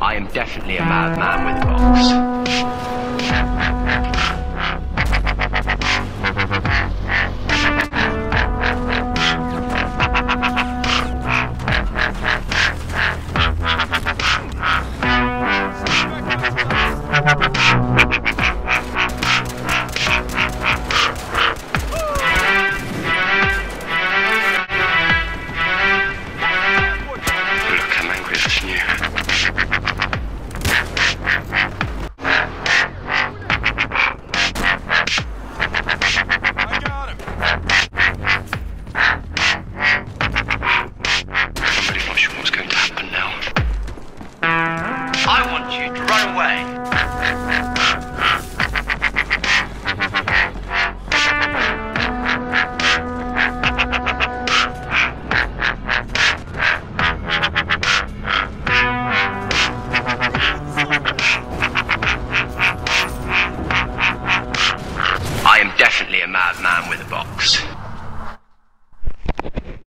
I am definitely a madman with a box. I want you to run away.